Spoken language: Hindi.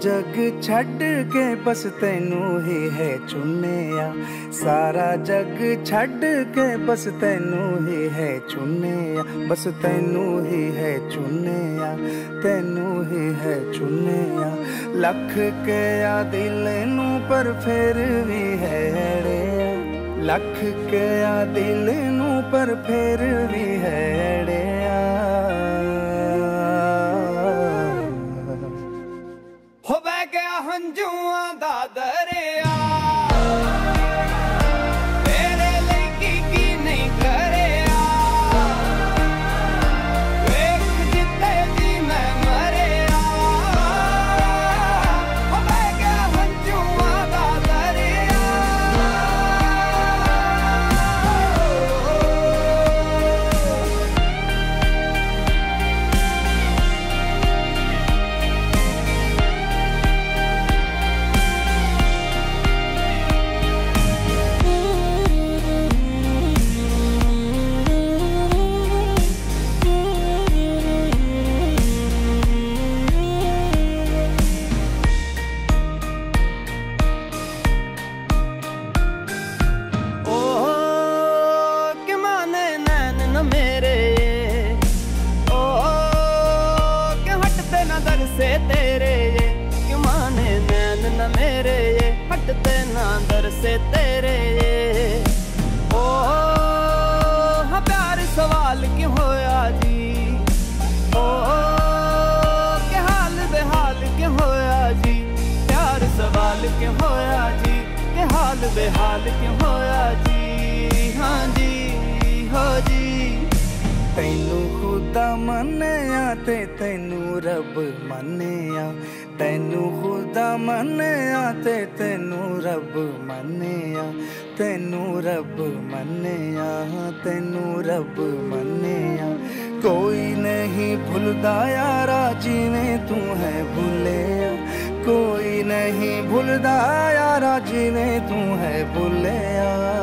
ਜਗ ਛੱਡ ਕੇ ਬਸ ਤੈਨੂੰ ਹੀ ਹੈ ਚੁੰਨਿਆ ਸਾਰਾ ਜਗ ਛੱਡ ਕੇ ਬਸ ਤੈਨੂੰ ਹੀ ਹੈ ਚੁੰਨਿਆ ਬਸ ਤੈਨੂੰ ਹੀ ਹੈ ਚੁੰਨਿਆ ਤੈਨੂੰ ਹੀ ਹੈ ਚੁੰਨਿਆ ਲੱਖ ਕੇ ਆ ਦਿਲ ਨੂੰ ਪਰ ਫਿਰ ਵੀ ਹੈ ੜਿਆ ਲੱਖ ਕੇ ਆ ਦਿਲ ਨੂੰ ਪਰ ਫਿਰ ਵੀ ਹੈ ਹੰਝੂਆਂ ਦਾ ਦਰਿਆ ना दर से तेरे। ओ हाँ प्यार सवाल क्यों होया जी ओ के हाल बेहाल क्यों होया जी प्यार सवाल क्यों होया जी के हाल बेहाल क्यों होया ਮੰਨਿਆ ਤੇ ਤੈਨੂੰ ਰੱਬ ਮੰਨਿਆ, ਤੈਨੂੰ ਖੁਦਾ ਮੰਨਿਆ ਤੇ ਤੈਨੂੰ ਰੱਬ ਮੰਨਿਆ, ਤੈਨੂੰ ਰੱਬ ਮੰਨਿਆ, ਤੈਨੂੰ ਰੱਬ ਮੰਨਿਆ। ਕੋਈ ਨਹੀਂ ਭੁੱਲਦਾ ਯਾਰਾ ਜਿਵੇਂ ਤੂੰ ਹੈ ਭੁੱਲਿਆ। ਕੋਈ ਨਹੀਂ ਭੁੱਲਦਾ ਯਾਰਾ ਜਿਵੇਂ ਤੂੰ ਹੈ ਭੁੱਲਿਆ।